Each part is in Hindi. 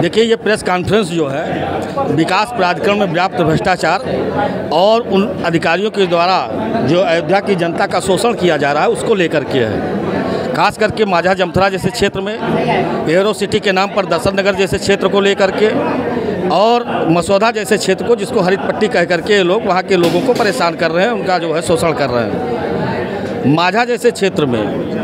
देखिए, ये प्रेस कॉन्फ्रेंस जो है, विकास प्राधिकरण में व्याप्त भ्रष्टाचार और उन अधिकारियों के द्वारा जो अयोध्या की जनता का शोषण किया जा रहा है, उसको लेकर के है। खास करके माझा जमथरा जैसे क्षेत्र में एरो सिटी के नाम पर दसन नगर जैसे क्षेत्र को लेकर के और मसौदा जैसे क्षेत्र को, जिसको हरित पट्टी कह करके लोग, वहाँ के लोगों को परेशान कर रहे हैं, उनका जो है शोषण कर रहे हैं। माझा जैसे क्षेत्र में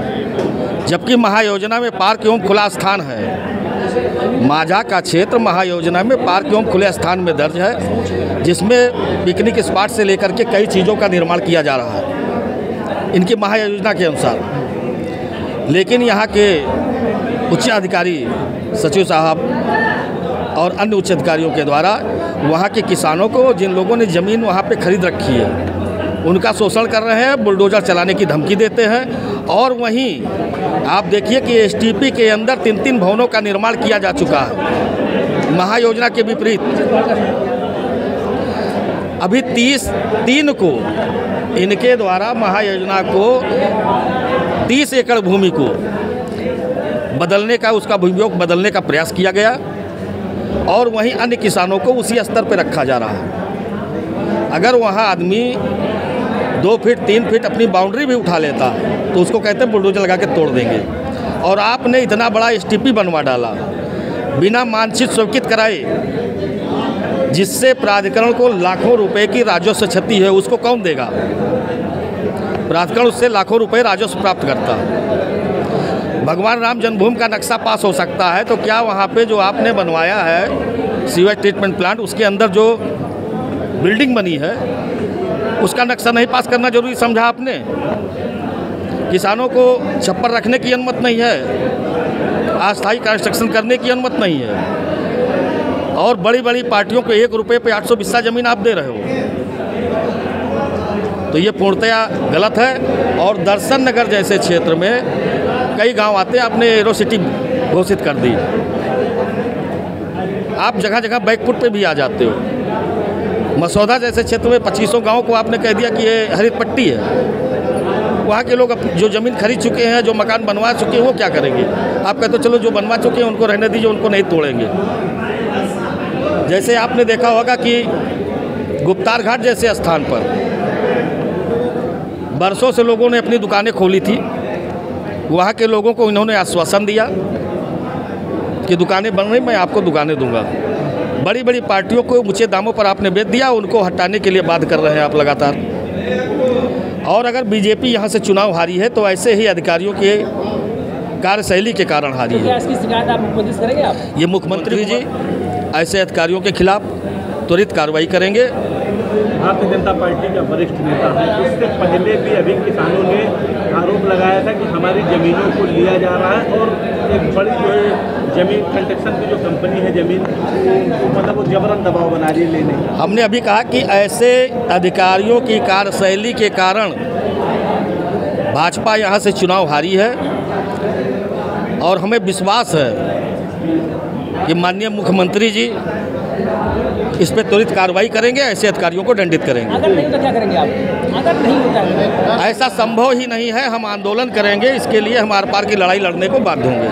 जबकि महायोजना में पार्क एवं खुला स्थान है। माझा का क्षेत्र महायोजना में पार्क एवं खुले स्थान में दर्ज है, जिसमें पिकनिक स्पॉट से लेकर के कई चीज़ों का निर्माण किया जा रहा है। इनकी महायोजना के अनुसार। लेकिन यहाँ के उच्च अधिकारी सचिव साहब और अन्य उच्च अधिकारियों के द्वारा वहाँ के किसानों को, जिन लोगों ने ज़मीन वहाँ पे खरीद रखी है उनका शोषण कर रहे हैं, बुलडोज़र चलाने की धमकी देते हैं और वहीं आप देखिए कि एसटीपी के अंदर तीन तीन भवनों का निर्माण किया जा चुका है। महायोजना के विपरीत। अभी तीस, तीन को, इनके द्वारा महायोजना को तीस एकड़ भूमि को बदलने का, उसका भूमियोग बदलने का प्रयास किया गया और वहीं अन्य किसानों को उसी स्तर पर रखा जा रहा है। अगर वहाँ आदमी दो फीट, तीन फीट अपनी बाउंड्री भी उठा लेता तो उसको कहते हैं बुलडोजर लगा के तोड़ देंगे। और आपने इतना बड़ा एस बनवा डाला, बिना मानचित स्वीकृत कराए, जिससे प्राधिकरण को लाखों रुपए की राजस्व क्षति है, उसको कौन देगा? प्राधिकरण उससे लाखों रुपए राजस्व प्राप्त करता। भगवान राम जन्मभूमि का नक्शा पास हो सकता है तो क्या वहाँ पे जो आपने बनवाया है सीवेज ट्रीटमेंट प्लांट उसके अंदर जो बिल्डिंग बनी है उसका नक्शा नहीं पास करना ज़रूरी समझा आपने? किसानों को छप्पर रखने की अनुमति नहीं है। अस्थायी कंस्ट्रक्शन करने की अनुमति नहीं है। और बड़ी बड़ी पार्टियों को एक रुपये पे आठ सौ बिस्सा ज़मीन आप दे रहे हो। तो ये पूर्णतया गलत है और दर्शन नगर जैसे क्षेत्र में कई गाँव आते हैं, आपने एरो सिटी घोषित कर दी। आप जगह जगह बैकफुट पे भी आ जाते हो। मसौदा जैसे क्षेत्र में पच्चीसों गाँव को आपने कह दिया कि ये हरित पट्टी है। वहाँ के लोग जो ज़मीन खरीद चुके हैं, जो मकान बनवा चुके हैं, वो क्या करेंगे? आप कहते हो चलो जो बनवा चुके हैं, उनको रहने दीजिए, उनको नहीं तोड़ेंगे। जैसे आपने देखा होगा कि गुप्तार घाट जैसे स्थान पर बरसों से लोगों ने अपनी दुकानें खोली थी। वहाँ के लोगों को इन्होंने आश्वासन दिया कि दुकानें बन रही, मैं आपको दुकानें दूँगा। बड़ी बड़ी पार्टियों को ऊँचे दामों पर आपने बेच दिया उनको हटाने के लिए बात कर रहे हैं आप लगातार। और अगर बीजेपी यहाँ से चुनाव हारी है तो ऐसे ही अधिकारियों के कार्यशैली के कारण हारी है। इसकी शिकायत आप मुख्यमंत्री से करेंगे आप? ये मुख्यमंत्री जी ऐसे अधिकारियों के खिलाफ त्वरित कार्रवाई करेंगे। भारतीय जनता पार्टी का वरिष्ठ नेता है। इससे पहले भी अभी किसानों ने लगाया था कि हमारी ज़मीनों को लिया जा रहा है और एक बड़ी जो है ज़मीन कंस्ट्रक्शन की जो कंपनी है ज़मीन तो मतलब वो जबरन दबाव बना रही है लेने हमने अभी कहा कि ऐसे अधिकारियों की कार्यशैली के कारण भाजपा यहाँ से चुनाव हारी है और हमें विश्वास है कि माननीय मुख्यमंत्री जी इस पर त्वरित कार्रवाई करेंगे ऐसे अधिकारियों को दंडित करेंगे। अगर नहीं तो क्या करेंगे आप? अगर नहीं होता है ऐसा संभव ही नहीं है हम आंदोलन करेंगे इसके लिए हम आर पार की लड़ाई लड़ने को बाध्य होंगे।